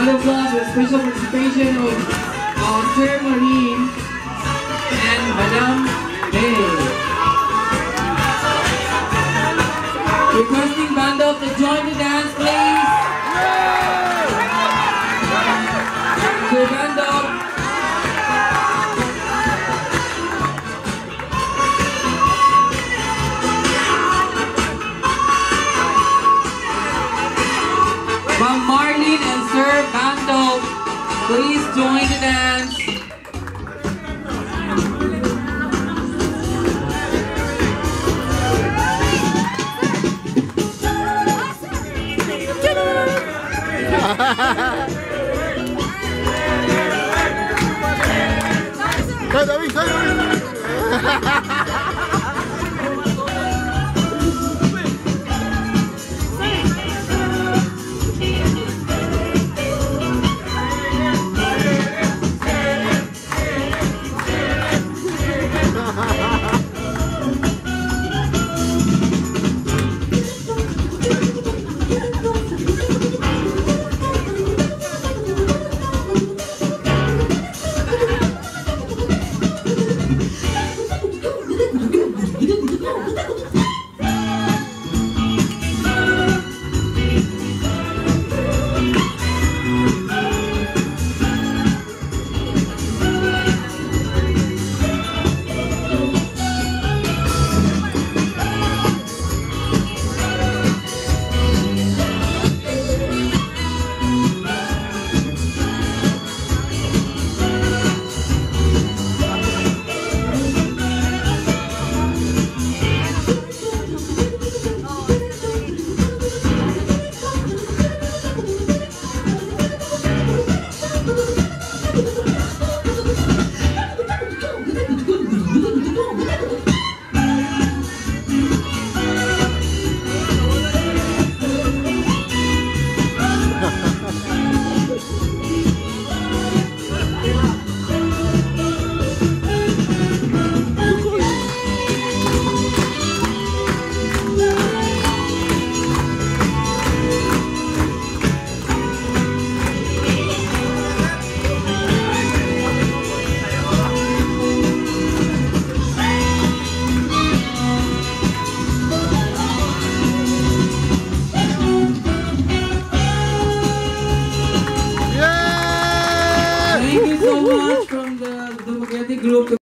round of applause with special participation of um, Sir Marine and Madame May. Requesting Bandop to join the dance, please. Sir Bandop. From Marlene please join the dance. Kaya David, kaya David. греб